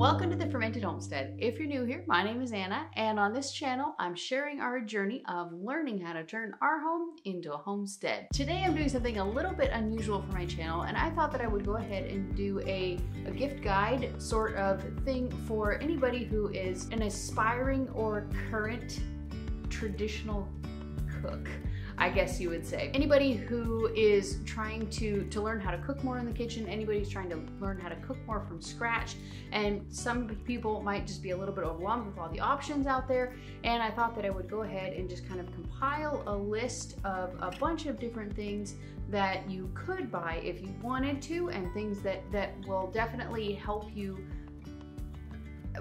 Welcome to the Fermented Homestead. If you're new here, my name is Anna, and on this channel, I'm sharing our journey of learning how to turn our home into a homestead. Today, I'm doing something a little bit unusual for my channel, and I thought that I would go ahead and do a, a gift guide sort of thing for anybody who is an aspiring or current traditional cook. I guess you would say. Anybody who is trying to, to learn how to cook more in the kitchen, anybody who's trying to learn how to cook more from scratch, and some people might just be a little bit overwhelmed with all the options out there, and I thought that I would go ahead and just kind of compile a list of a bunch of different things that you could buy if you wanted to, and things that, that will definitely help you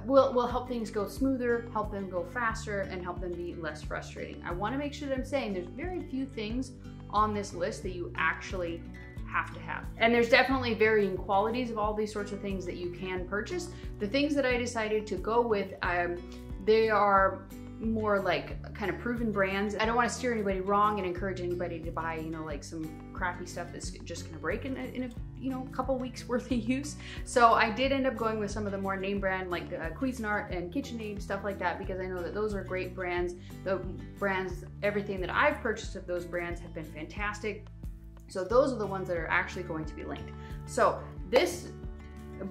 will, will help things go smoother, help them go faster, and help them be less frustrating. I wanna make sure that I'm saying there's very few things on this list that you actually have to have. And there's definitely varying qualities of all these sorts of things that you can purchase. The things that I decided to go with, um, they are more like kind of proven brands. I don't want to steer anybody wrong and encourage anybody to buy, you know, like some crappy stuff that's just going to break in a, in a, you know, couple weeks worth of use. So I did end up going with some of the more name brand like uh, Cuisinart and KitchenAid, stuff like that, because I know that those are great brands. The brands, everything that I've purchased of those brands have been fantastic. So those are the ones that are actually going to be linked. So this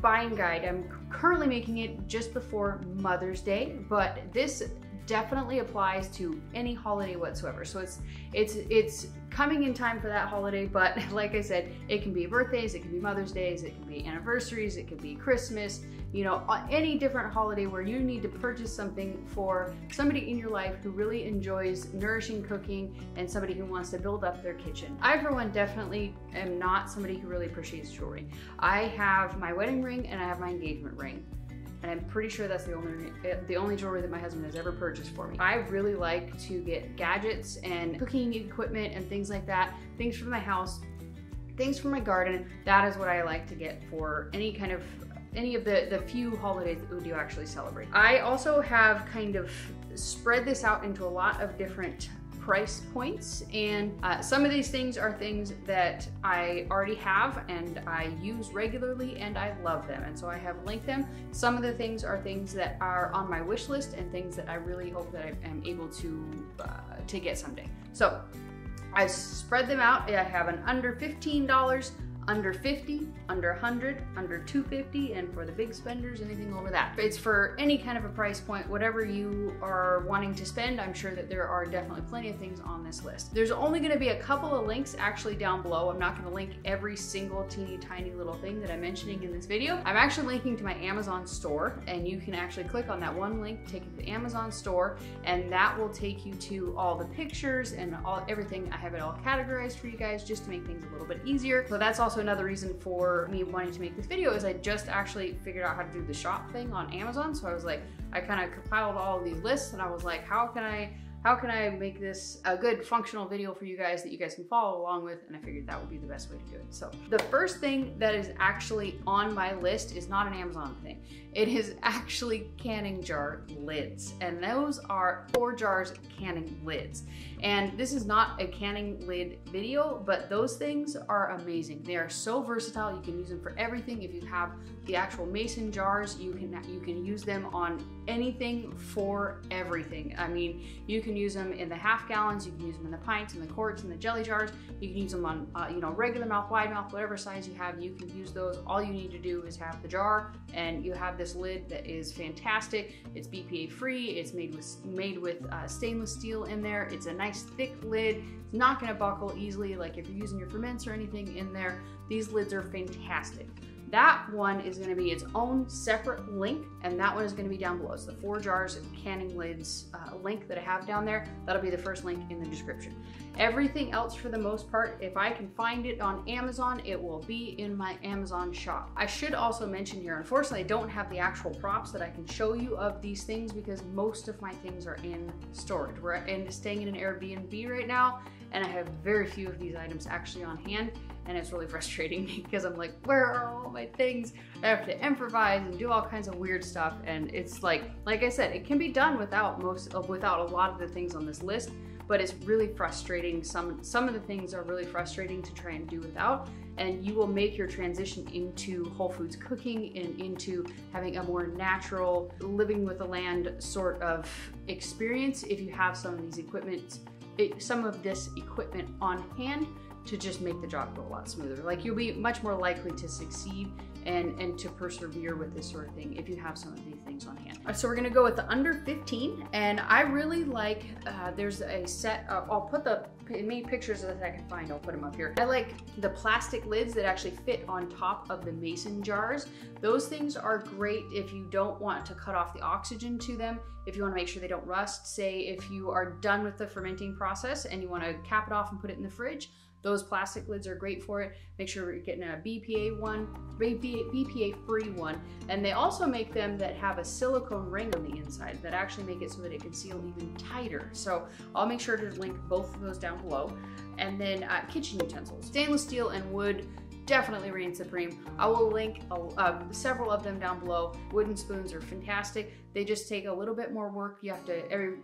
buying guide, I'm currently making it just before Mother's Day, but this definitely applies to any holiday whatsoever. So it's it's it's coming in time for that holiday, but like I said, it can be birthdays, it can be Mother's Days, it can be anniversaries, it could be Christmas, you know, any different holiday where you need to purchase something for somebody in your life who really enjoys nourishing cooking and somebody who wants to build up their kitchen. I, for one, definitely am not somebody who really appreciates jewelry. I have my wedding ring and I have my engagement ring and I'm pretty sure that's the only eh, the only jewelry that my husband has ever purchased for me. I really like to get gadgets and cooking equipment and things like that, things for my house, things for my garden. That is what I like to get for any kind of any of the, the few holidays that we do actually celebrate. I also have kind of spread this out into a lot of different price points. And uh, some of these things are things that I already have and I use regularly and I love them. And so I have linked them. Some of the things are things that are on my wish list and things that I really hope that I am able to, uh, to get someday. So I spread them out. I have an under $15 under 50, under 100, under 250, and for the big spenders, anything over that. It's for any kind of a price point, whatever you are wanting to spend, I'm sure that there are definitely plenty of things on this list. There's only gonna be a couple of links actually down below. I'm not gonna link every single teeny tiny little thing that I'm mentioning in this video. I'm actually linking to my Amazon store, and you can actually click on that one link, take you to the Amazon store, and that will take you to all the pictures and all everything. I have it all categorized for you guys just to make things a little bit easier. So that's also another reason for me wanting to make this video is I just actually figured out how to do the shop thing on Amazon. So I was like, I kind of compiled all of these lists and I was like, how can I how can I make this a good functional video for you guys that you guys can follow along with? And I figured that would be the best way to do it. So the first thing that is actually on my list is not an Amazon thing. It is actually canning jar lids. And those are ForJars canning lids. And this is not a canning lid video, but those things are amazing. They are so versatile. You can use them for everything. If you have the actual mason jars, you can you can use them on anything for everything. I mean, you can use them in the half gallons, you can use them in the pints, and the quarts, and the jelly jars. You can use them on, uh, you know, regular mouth, wide mouth, whatever size you have, you can use those. All you need to do is have the jar, and you have this lid that is fantastic. It's BPA free. It's made with made with uh, stainless steel in there. It's a nice thick lid. It's not going to buckle easily. Like if you're using your ferments or anything in there, these lids are fantastic. That one is gonna be its own separate link, and that one is gonna be down below. It's the ForJars of canning lids uh, link that I have down there. That'll be the first link in the description. Everything else for the most part, if I can find it on Amazon, it will be in my Amazon shop. I should also mention here, unfortunately, I don't have the actual props that I can show you of these things because most of my things are in storage. We're in, staying in an Airbnb right now, and I have very few of these items actually on hand and it's really frustrating because I'm like, where are all my things? I have to improvise and do all kinds of weird stuff, and it's like, like I said, it can be done without most, uh, without a lot of the things on this list, but it's really frustrating. Some some of the things are really frustrating to try and do without, and you will make your transition into whole foods cooking and into having a more natural living with the land sort of experience if you have some of these equipment some of this equipment on hand to just make the job go a lot smoother. Like you'll be much more likely to succeed and, and to persevere with this sort of thing if you have some of these things on hand. So we're gonna go with the under 15 and I really like, uh, there's a set, of, I'll put the many pictures that I can find, I'll put them up here. I like the plastic lids that actually fit on top of the mason jars. Those things are great if you don't want to cut off the oxygen to them, if you wanna make sure they don't rust. Say if you are done with the fermenting process and you wanna cap it off and put it in the fridge, those plastic lids are great for it. Make sure you're getting a BPA one, BPA free one. And they also make them that have a silicone ring on the inside that actually make it so that it can seal even tighter. So I'll make sure to link both of those down below. And then uh, kitchen utensils, stainless steel and wood definitely reign supreme. I will link uh, several of them down below. Wooden spoons are fantastic. They just take a little bit more work. You have to, every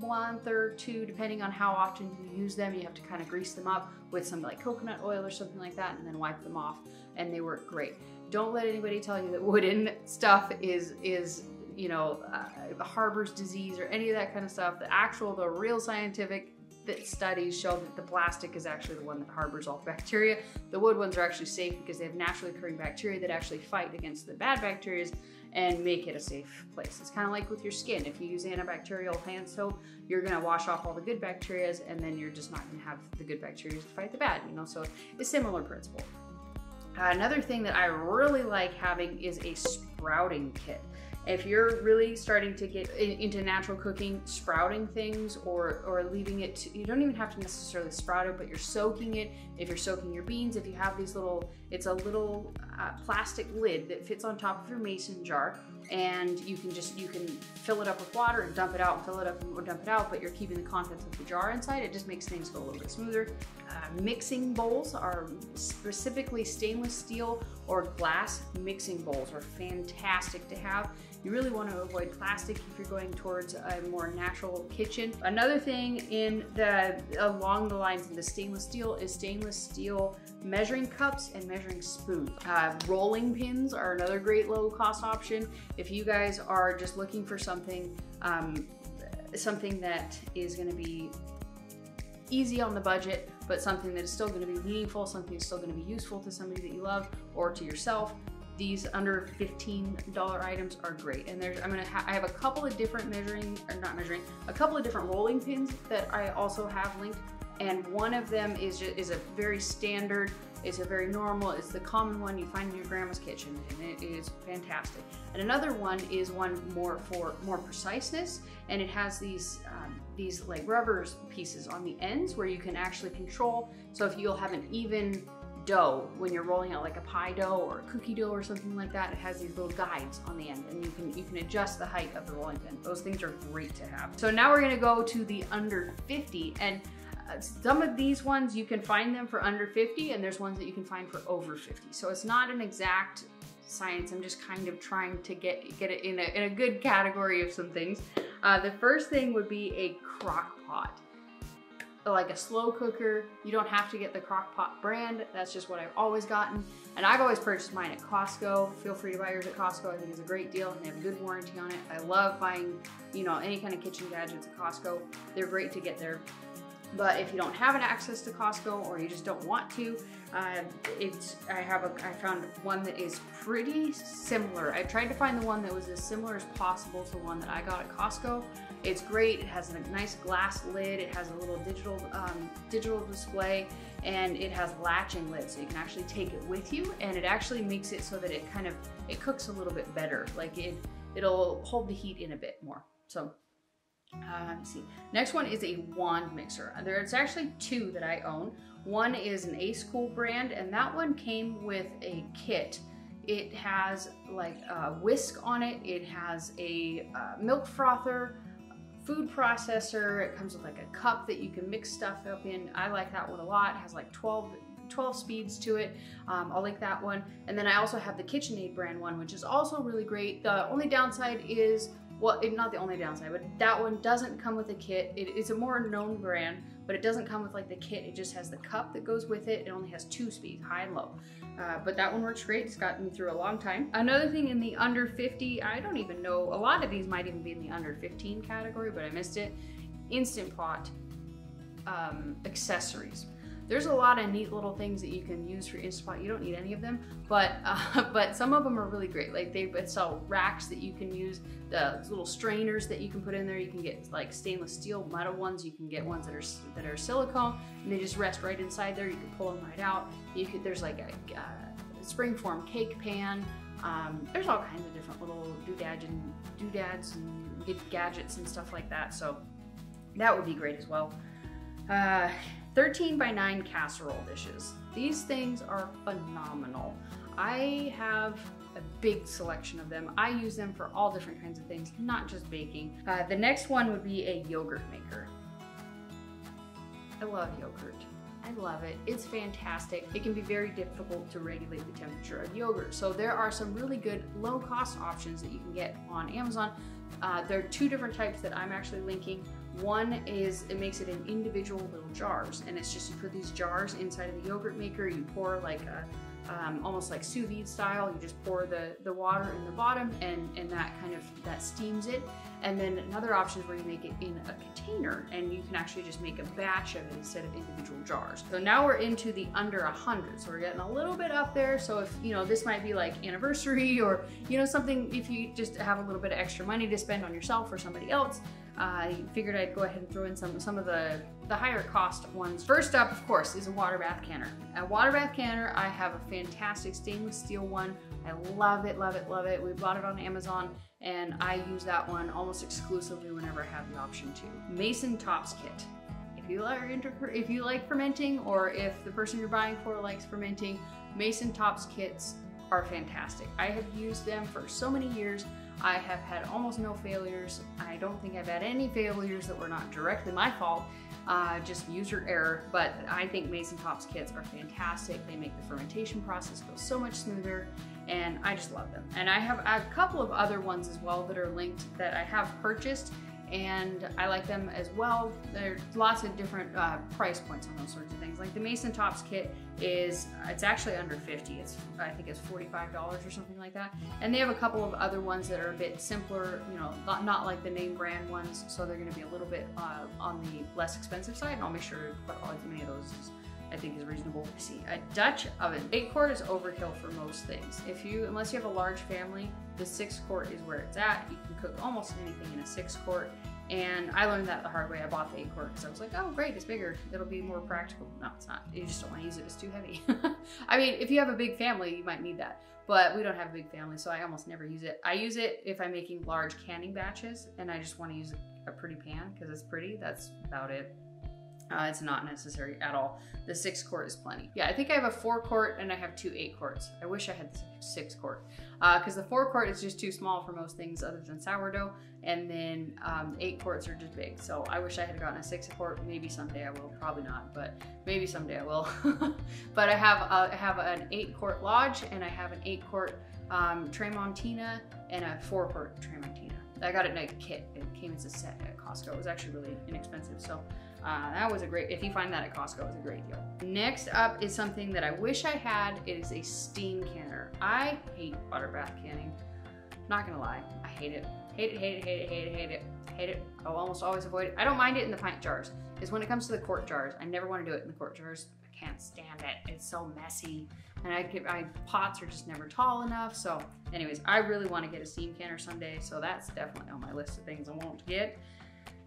month or two, depending on how often you use them, you have to kind of grease them up with some like coconut oil or something like that and then wipe them off and they work great. Don't let anybody tell you that wooden stuff is, is you know, uh, harbors disease or any of that kind of stuff. The actual, the real scientific that studies show that the plastic is actually the one that harbors all the bacteria. The wood ones are actually safe because they have naturally occurring bacteria that actually fight against the bad bacteria and make it a safe place. It's kind of like with your skin. If you use antibacterial hand soap, you're gonna wash off all the good bacteria and then you're just not gonna have the good bacteria to fight the bad, you know? So it's similar principle. Another thing that I really like having is a sprouting kit. If you're really starting to get in, into natural cooking, sprouting things or, or leaving it, to, you don't even have to necessarily sprout it, but you're soaking it. If you're soaking your beans, if you have these little, it's a little uh, plastic lid that fits on top of your mason jar and you can just, you can fill it up with water and dump it out and fill it up and dump it out, but you're keeping the contents of the jar inside. It just makes things go a little bit smoother. Uh, mixing bowls are specifically stainless steel or glass mixing bowls are fantastic to have. You really want to avoid plastic if you're going towards a more natural kitchen. Another thing in the along the lines of the stainless steel is stainless steel measuring cups and measuring spoons. Uh, rolling pins are another great low cost option. If you guys are just looking for something um, something that is going to be easy on the budget, but something that is still going to be meaningful, something that's still going to be useful to somebody that you love or to yourself, these under $15 items are great. And there's, I'm gonna, ha I have a couple of different measuring, or not measuring, a couple of different rolling pins that I also have linked. And one of them is, just, is a very standard, it's a very normal, it's the common one you find in your grandma's kitchen and it is fantastic. And another one is one more for more preciseness and it has these, um, these like rubbers pieces on the ends where you can actually control. So if you'll have an even dough when you're rolling out like a pie dough or a cookie dough or something like that. It has these little guides on the end and you can you can adjust the height of the rolling pin. Those things are great to have. So now we're gonna go to the under 50 and uh, some of these ones you can find them for under 50 and there's ones that you can find for over 50. So it's not an exact science. I'm just kind of trying to get get it in a, in a good category of some things. Uh, the first thing would be a crock pot like a slow cooker. You don't have to get the Crock-Pot brand. That's just what I've always gotten. And I've always purchased mine at Costco. Feel free to buy yours at Costco. I think it's a great deal and they have a good warranty on it. I love buying, you know, any kind of kitchen gadgets at Costco. They're great to get there. But if you don't have an access to Costco or you just don't want to, uh, it's I have a I found one that is pretty similar. I tried to find the one that was as similar as possible to one that I got at Costco. It's great. It has a nice glass lid. It has a little digital um, digital display, and it has latching lid, so you can actually take it with you. And it actually makes it so that it kind of it cooks a little bit better. Like it it'll hold the heat in a bit more. So. Uh, let me see. Next one is a wand mixer. There's actually two that I own. One is an Ace Cool brand, and that one came with a kit. It has like a whisk on it. It has a uh, milk frother, food processor. It comes with like a cup that you can mix stuff up in. I like that one a lot. It has like 12 12 speeds to it. Um, I'll like that one. And then I also have the KitchenAid brand one, which is also really great. The only downside is, well, not the only downside, but that one doesn't come with a kit. It, it's a more known brand, but it doesn't come with like the kit. It just has the cup that goes with it. It only has two speeds, high and low. Uh, but that one works great. It's gotten me through a long time. Another thing in the under 50, I don't even know, a lot of these might even be in the under 15 category, but I missed it. Instant Pot um, accessories. There's a lot of neat little things that you can use for Instant Pot. You don't need any of them, but uh, but some of them are really great. Like they sell racks that you can use, the little strainers that you can put in there. You can get like stainless steel metal ones. You can get ones that are that are silicone, and they just rest right inside there. You can pull them right out. You could there's like a, uh, springform cake pan. Um, there's all kinds of different little doodads and doodads and gadgets and stuff like that. So that would be great as well. Uh, 13 by 9 casserole dishes. These things are phenomenal. I have a big selection of them. I use them for all different kinds of things, not just baking. Uh, the next one would be a yogurt maker. I love yogurt. I love it. It's fantastic. It can be very difficult to regulate the temperature of yogurt. So there are some really good low cost options that you can get on Amazon. Uh, there are two different types that I'm actually linking. One is it makes it in individual little jars, and it's just you put these jars inside of the yogurt maker. You pour like a um, almost like sous vide style. You just pour the, the water in the bottom and, and that kind of, that steams it. And then another option is where you make it in a container and you can actually just make a batch of it instead of individual jars. So now we're into the under 100. So we're getting a little bit up there. So if, you know, this might be like anniversary or, you know, something, if you just have a little bit of extra money to spend on yourself or somebody else, I figured I'd go ahead and throw in some, some of the, the higher cost ones. First up, of course, is a water bath canner. A water bath canner, I have a fantastic stainless steel one. I love it, love it, love it. We bought it on Amazon and I use that one almost exclusively whenever I have the option to. MasonTops Kit. If you are if you like fermenting or if the person you're buying for likes fermenting, MasonTops kits are fantastic. I have used them for so many years. I have had almost no failures. I don't think I've had any failures that were not directly my fault, uh, just user error, but I think MasonTops kits are fantastic. They make the fermentation process go so much smoother and I just love them. And I have a couple of other ones as well that are linked that I have purchased and I like them as well. There's lots of different uh, price points on those sorts of things. Like the MasonTops kit is, it's actually under 50. It's, I think it's $45 or something like that. And they have a couple of other ones that are a bit simpler, you know, not, not like the name brand ones. So they're gonna be a little bit uh, on the less expensive side. And I'll make sure to put as many of those as I think is reasonable. See, a Dutch oven. Eight quart is overkill for most things. If you, unless you have a large family, the six quart is where it's at. You can cook almost anything in a six quart. And I learned that the hard way. I bought the eight quart because I was like, oh great, it's bigger. It'll be more practical. No, it's not. You just don't want to use it. It's too heavy. I mean, if you have a big family, you might need that. But we don't have a big family, so I almost never use it. I use it if I'm making large canning batches and I just want to use a pretty pan because it's pretty. That's about it. Uh, it's not necessary at all. The six quart is plenty. Yeah, I think I have a four quart and I have two eight quarts. I wish I had six quart because uh, the four quart is just too small for most things other than sourdough. And then um, eight quarts are just big. So I wish I had gotten a six quart. Maybe someday I will, probably not, but maybe someday I will. but I have, uh, I have an eight quart Lodge and I have an eight quart um, Tramontina and a four quart Tramontina. I got it in a kit. It came as a set at Costco. It was actually really inexpensive. So uh, that was a great, if you find that at Costco, it's a great deal. Next up is something that I wish I had. It is a steam canner. I hate water bath canning. Not gonna lie, I hate it. Hate it, hate it, hate it, hate it, hate it, hate it. I'll almost always avoid it. I don't mind it in the pint jars. Because when it comes to the quart jars, I never want to do it in the quart jars. I can't stand it. It's so messy. And I pots are just never tall enough. So anyways, I really want to get a steam canner someday. So that's definitely on my list of things I want to get.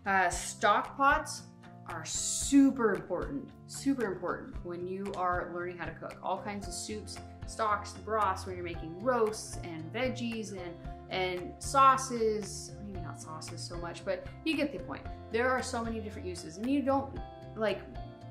Uh, stock pots are super important, super important when you are learning how to cook. All kinds of soups, stocks, broths, when you're making roasts and veggies and, and sauces, maybe not sauces so much, but you get the point. There are so many different uses and you don't, like,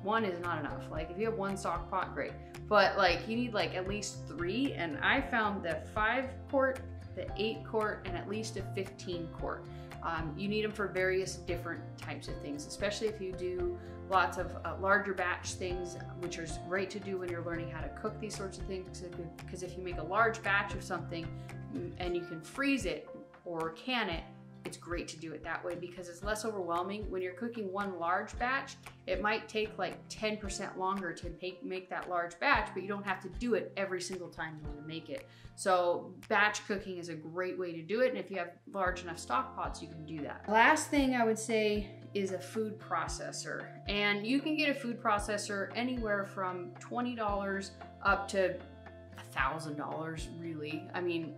one is not enough. Like if you have one stock pot, great. But like you need like at least three and I found the five quart, the eight quart, and at least a 15 quart. Um, you need them for various different types of things, especially if you do lots of uh, larger batch things, which is great to do when you're learning how to cook these sorts of things. Because if you make a large batch of something mm, and you can freeze it or can it, it's great to do it that way because it's less overwhelming. When you're cooking one large batch, it might take like 10% longer to make, make that large batch, but you don't have to do it every single time you want to make it. So batch cooking is a great way to do it. And if you have large enough stock pots, you can do that. Last thing I would say is a food processor. And you can get a food processor anywhere from $20 up to $1,000 really. I mean,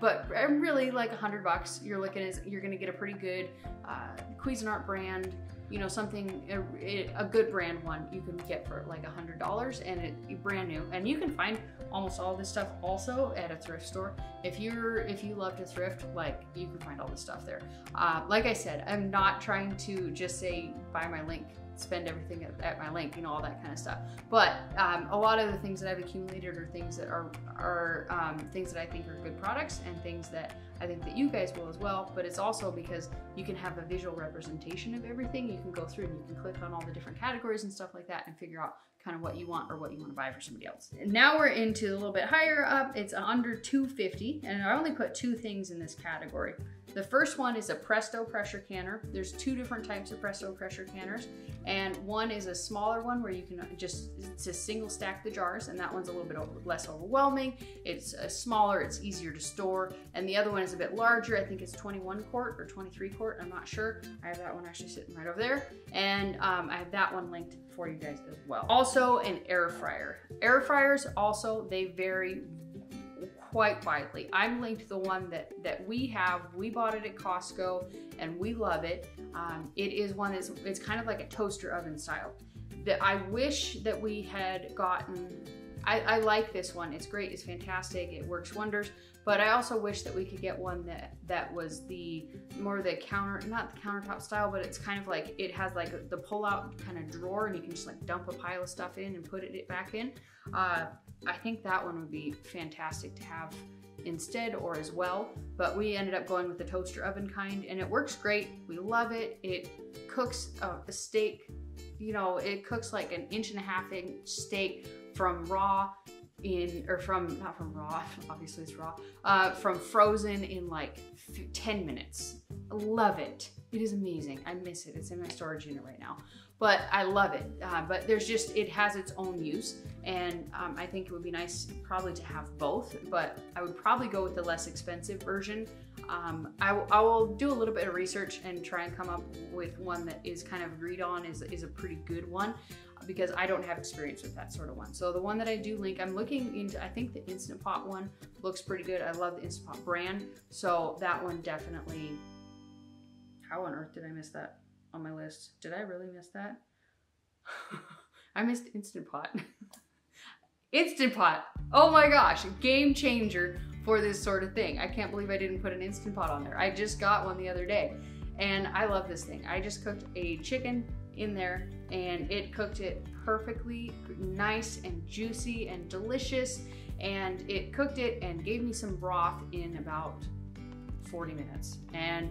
but really like a hundred bucks, you're looking at, you're gonna get a pretty good uh, Cuisinart brand, you know, something, a, a, good brand one you can get for like a hundred dollars and it brand new. And you can find almost all this stuff also at a thrift store. If you're, if you love to thrift, like you can find all this stuff there. Uh, like I said, I'm not trying to just say buy my link spend everything at, at, my link, you know, all that kind of stuff. But um, a lot of the things that I've accumulated are things that are, are um, things that I think are good products and things that I think that you guys will as well. But it's also because you can have a visual representation of everything. You can go through and you can click on all the different categories and stuff like that and figure out kind of what you want or what you want to buy for somebody else. Now we're into a little bit higher up. It's under 250 and I only put two things in this category. The first one is a Presto pressure canner. There's two different types of Presto pressure canners and one is a smaller one where you can just, a single stack the jars and that one's a little bit less overwhelming. It's uh, smaller, it's easier to store. And the other one is a bit larger. I think it's 21 quart or 23 quart, I'm not sure. I have that one actually sitting right over there. And um, I have that one linked for you guys as well. Also an air fryer. Air fryers also, they vary quite widely. I'm linked to the one that, that we have. We bought it at Costco and we love it. Um, it is one that's, it's kind of like a toaster oven style. That I wish that we had gotten, I, I like this one. It's great, it's fantastic, it works wonders. But I also wish that we could get one that that was the more the counter, not the countertop style, but it's kind of like it has like the pull out kind of drawer and you can just like dump a pile of stuff in and put it back in. Uh, I think that one would be fantastic to have instead or as well, but we ended up going with the toaster oven kind and it works great. We love it. It cooks a, a steak, you know, it cooks like an inch and a half inch steak from raw in, or from, not from raw, obviously it's raw, uh, from frozen in like 10 minutes. Love it. It is amazing. I miss it. It's in my storage unit right now but I love it. Uh, but there's just, it has its own use. And um, I think it would be nice probably to have both, but I would probably go with the less expensive version. Um, I, I, will do a little bit of research and try and come up with one that is kind of agreed on is, is a pretty good one because I don't have experience with that sort of one. So the one that I do link, I'm looking into, I think the Instant Pot one looks pretty good. I love the Instant Pot brand. So that one definitely, how on earth did I miss that? on my list. Did I really miss that? I missed Instant Pot. Instant Pot. Oh my gosh, game changer for this sort of thing. I can't believe I didn't put an Instant Pot on there. I just got one the other day and I love this thing. I just cooked a chicken in there and it cooked it perfectly nice and juicy and delicious and it cooked it and gave me some broth in about 40 minutes. And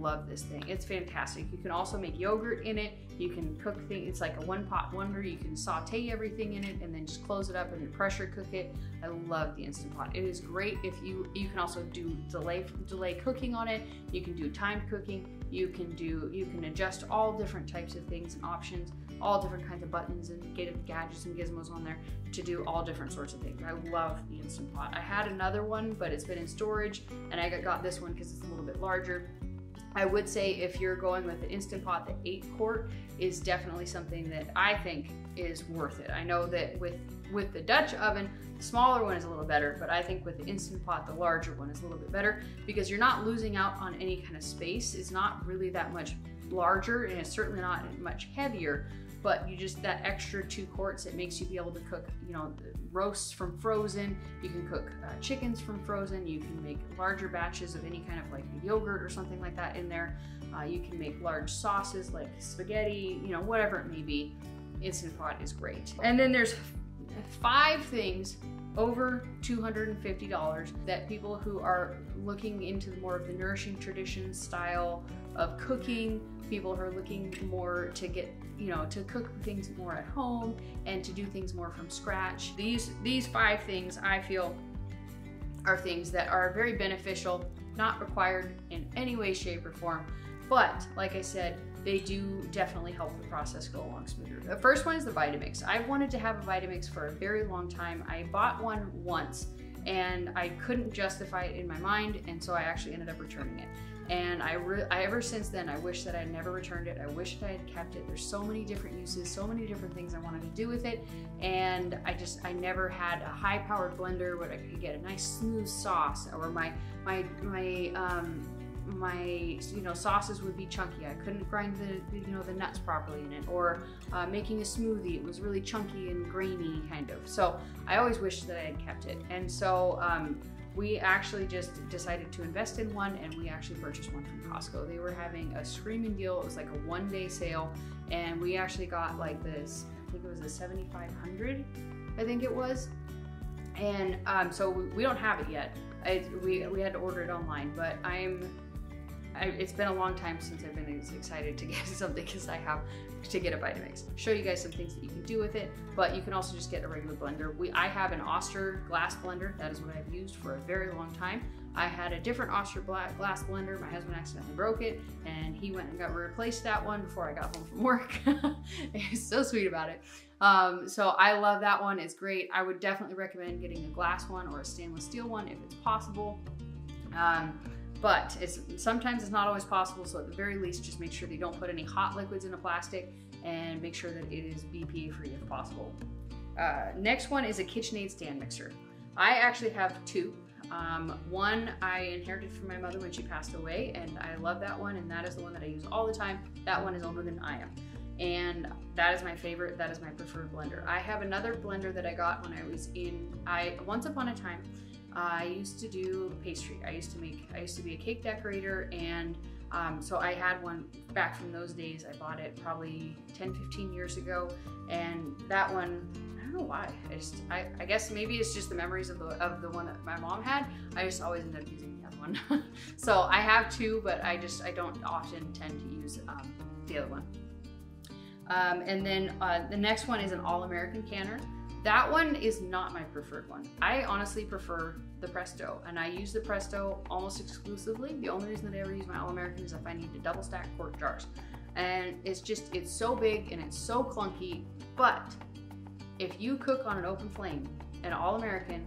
love this thing. It's fantastic. You can also make yogurt in it. You can cook things. It's like a one pot wonder. You can saute everything in it and then just close it up and pressure cook it. I love the Instant Pot. It is great if you, you can also do delay, delay cooking on it. You can do timed cooking. You can do, you can adjust all different types of things and options, all different kinds of buttons and gadgets and gizmos on there to do all different sorts of things. I love the Instant Pot. I had another one, but it's been in storage and I got this one because it's a little bit larger I would say if you're going with the Instant Pot, the 8 quart is definitely something that I think is worth it. I know that with, with the Dutch oven, the smaller one is a little better, but I think with the Instant Pot, the larger one is a little bit better because you're not losing out on any kind of space. It's not really that much larger and it's certainly not much heavier, but you just, that extra two quarts, it makes you be able to cook, you know, roasts from frozen. You can cook uh, chickens from frozen. You can make larger batches of any kind of like yogurt or something like that in there. Uh, you can make large sauces like spaghetti, you know, whatever it may be. Instant Pot is great. And then there's five things over $250 that people who are looking into more of the nourishing tradition style of cooking, people are looking more to get you know, to cook things more at home and to do things more from scratch. These, these five things I feel are things that are very beneficial not required in any way, shape, or form. But like I said, they do definitely help the process go along smoother. The first one is the Vitamix. I've wanted to have a Vitamix for a very long time. I bought one once and I couldn't justify it in my mind, and so I actually ended up returning it. And I, I, ever since then, I wish that I never returned it. I wish that I had kept it. There's so many different uses, so many different things I wanted to do with it, and I just I never had a high-powered blender where I could get a nice smooth sauce, or my my my um, my you know sauces would be chunky. I couldn't grind the you know the nuts properly in it, or uh, making a smoothie. It was really chunky and grainy kind of. So I always wished that I had kept it, and so um, we actually just decided to invest in one, and we actually purchased one from Costco. They were having a screaming deal. It was like a one day sale, and we actually got like this. I think it was a 7500. I think it was. And um, so we don't have it yet. I, we, we had to order it online, but I'm I, it's been a long time since I've been as excited to get something as I have to get a Vitamix. Show you guys some things that you can do with it, but you can also just get a regular blender. We, I have an Oster glass blender. That is what I've used for a very long time. I had a different Oster glass blender. My husband accidentally broke it and he went and got replaced that one before I got home from work. He's so sweet about it. Um, so I love that one. It's great. I would definitely recommend getting a glass one or a stainless steel one if it's possible. Um, but it's sometimes it's not always possible. So at the very least, just make sure that you don't put any hot liquids in a plastic and make sure that it is BPA free if possible. Uh, next one is a KitchenAid stand mixer. I actually have two. Um, one I inherited from my mother when she passed away, and I love that one, and that is the one that I use all the time. That one is older than I am. And that is my favorite, that is my preferred blender. I have another blender that I got when I was in, I once upon a time, I used to do pastry. I used to make, I used to be a cake decorator and um, so I had one back from those days. I bought it probably 10, 15 years ago. And that one, I don't know why. I just, I, I guess maybe it's just the memories of the, of the one that my mom had. I just always end up using the other one. so I have two, but I just, I don't often tend to use um, the other one. Um, and then uh, the next one is an All-American canner. That one is not my preferred one. I honestly prefer the Presto, and I use the Presto almost exclusively. The only reason that I ever use my All-American is if I need to double stack quart jars. And it's just, it's so big and it's so clunky, but if you cook on an open flame, an All-American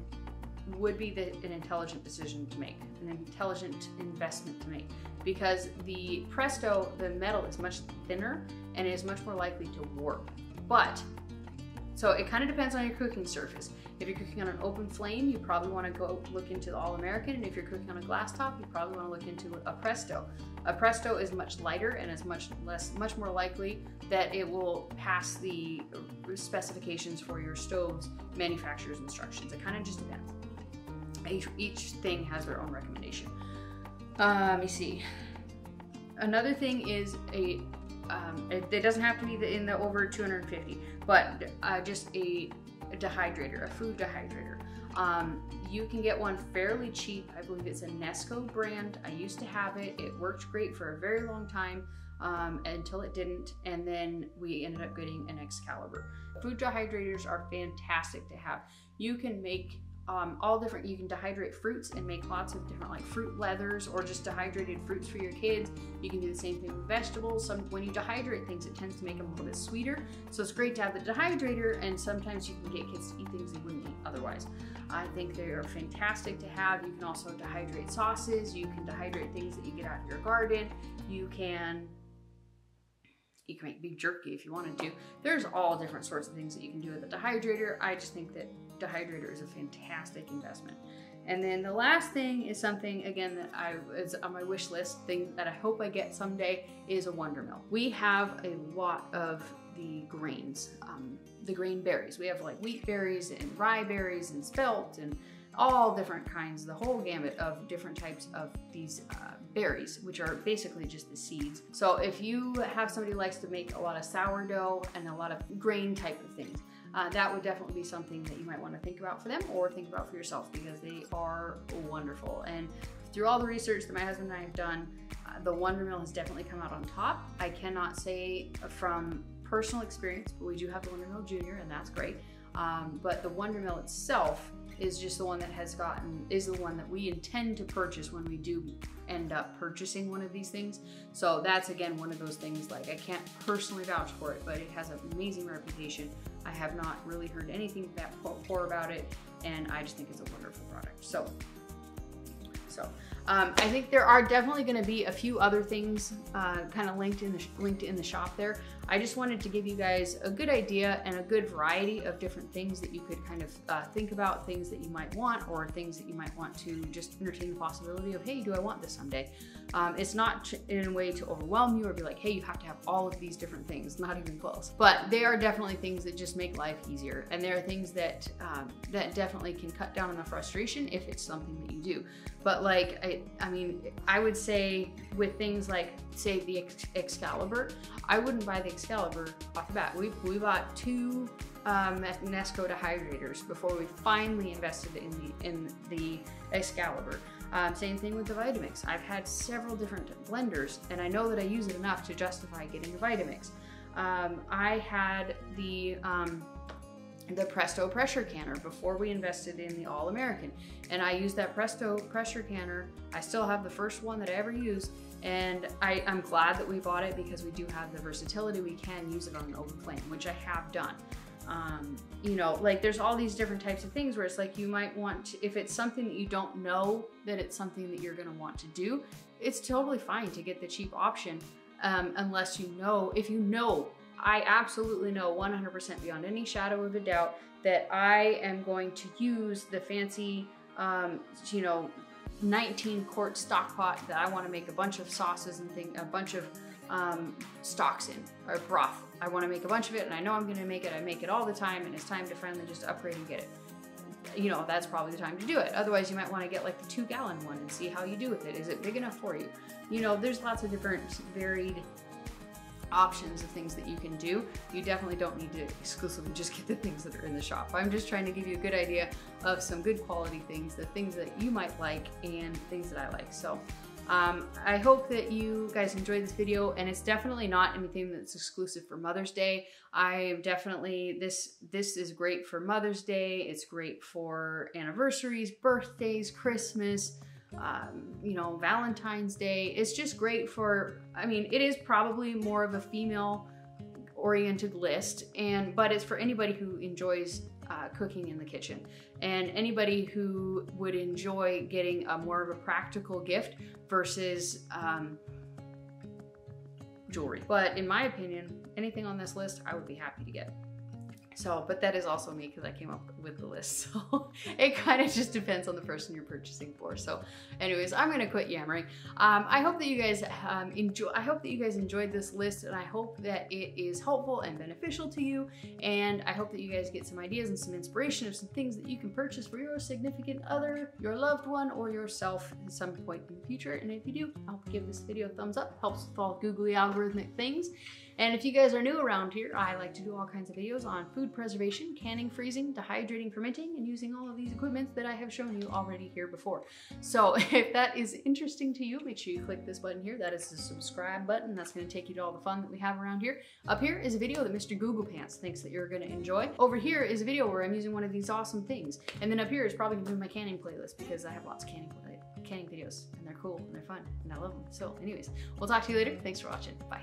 would be the, an intelligent decision to make, an intelligent investment to make. Because the Presto, the metal is much thinner and is much more likely to warp. But so it kind of depends on your cooking surface. If you're cooking on an open flame, you probably want to go look into the All-American, and if you're cooking on a glass top, you probably want to look into a Presto. A Presto is much lighter and is much less, much more likely that it will pass the specifications for your stove's manufacturer's instructions. It kind of just depends. Each, each thing has their own recommendation. Uh, let me see. Another thing is a um, it, it, doesn't have to be the, in the over 250, but uh, just a, a, dehydrator, a food dehydrator. Um, you can get one fairly cheap. I believe it's a Nesco brand. I used to have it. It worked great for a very long time um, until it didn't, and then we ended up getting an Excalibur. Food dehydrators are fantastic to have. You can make um, all different, you can dehydrate fruits and make lots of different like fruit leathers or just dehydrated fruits for your kids. You can do the same thing with vegetables. Some, when you dehydrate things, it tends to make them a little bit sweeter. So it's great to have the dehydrator and sometimes you can get kids to eat things they wouldn't eat otherwise. I think they are fantastic to have. You can also dehydrate sauces. You can dehydrate things that you get out of your garden. You can you can make beef jerky if you wanted to. There's all different sorts of things that you can do with a dehydrator. I just think that dehydrator is a fantastic investment. And then the last thing is something, again, that I is on my wish list, thing that I hope I get someday, is a Wonder Mill. We have a lot of the grains, um, the grain berries. We have like wheat berries and rye berries and spelt and all different kinds, the whole gamut of different types of these uh, berries, which are basically just the seeds. So if you have somebody who likes to make a lot of sourdough and a lot of grain type of things, uh, that would definitely be something that you might want to think about for them or think about for yourself because they are wonderful. And through all the research that my husband and I have done, uh, the Wonder Mill has definitely come out on top. I cannot say from personal experience, but we do have the Wonder Mill Junior and that's great. Um, but the Wonder Mill itself is just the one that has gotten, is the one that we intend to purchase when we do end up purchasing one of these things. So that's again one of those things like I can't personally vouch for it, but it has an amazing reputation. I have not really heard anything that poor about it, and I just think it's a wonderful product. So, so um, I think there are definitely going to be a few other things uh, kind of linked in the linked in the shop there. I just wanted to give you guys a good idea and a good variety of different things that you could kind of uh, think about, things that you might want, or things that you might want to just entertain the possibility of, hey, do I want this someday? Um, it's not in a way to overwhelm you or be like, hey, you have to have all of these different things, not even close. But they are definitely things that just make life easier. And there are things that, um, that definitely can cut down on the frustration if it's something that you do. But like, I, I mean, I would say with things like, say, the Excalibur, I wouldn't buy the Excalibur off the bat. We, we bought two um, Nesco dehydrators before we finally invested in the, in the Excalibur. Um, same thing with the Vitamix. I've had several different blenders and I know that I use it enough to justify getting a Vitamix. Um, I had the um, the Presto pressure canner before we invested in the All American. And I used that Presto pressure canner. I still have the first one that I ever used. And I, am glad that we bought it because we do have the versatility. We can use it on an open flame, which I have done. Um, you know, like there's all these different types of things where it's like you might want to, if it's something that you don't know that it's something that you're going to want to do, it's totally fine to get the cheap option um, unless you know, if you know, I absolutely know 100% beyond any shadow of a doubt that I am going to use the fancy, um, you know, 19 quart stock pot that I want to make a bunch of sauces and thing, a bunch of um, stocks in or broth. I want to make a bunch of it and I know I'm going to make it. I make it all the time and it's time to finally just upgrade and get it. You know, that's probably the time to do it. Otherwise, you might want to get like the two gallon one and see how you do with it. Is it big enough for you? You know, there's lots of different varied options of things that you can do. You definitely don't need to exclusively just get the things that are in the shop. I'm just trying to give you a good idea of some good quality things, the things that you might like and things that I like. So um, I hope that you guys enjoyed this video and it's definitely not anything that's exclusive for Mother's Day. I am definitely, this, this is great for Mother's Day. It's great for anniversaries, birthdays, Christmas, um, you know, Valentine's Day. It's just great for, I mean, it is probably more of a female oriented list and but it's for anybody who enjoys uh, cooking in the kitchen. And anybody who would enjoy getting a more of a practical gift versus um, jewelry. But in my opinion anything on this list I would be happy to get so, but that is also me because I came up with the list. So it kind of just depends on the person you're purchasing for. So anyways, I'm going to quit yammering. Um, I hope that you guys um, enjoy, I hope that you guys enjoyed this list and I hope that it is helpful and beneficial to you. And I hope that you guys get some ideas and some inspiration of some things that you can purchase for your significant other, your loved one, or yourself at some point in the future. And if you do, I'll give this video a thumbs up. Helps with all googly algorithmic things. And if you guys are new around here, I like to do all kinds of videos on food preservation, canning, freezing, dehydrating, fermenting, and using all of these equipments that I have shown you already here before. So if that is interesting to you, make sure you click this button here. That is the subscribe button. That's gonna take you to all the fun that we have around here. Up here is a video that Mr. Google Pants thinks that you're gonna enjoy. Over here is a video where I'm using one of these awesome things. And then up here is probably gonna be my canning playlist because I have lots of canning, canning videos and they're cool and they're fun and I love them. So anyways, we'll talk to you later. Thanks for watching. Bye.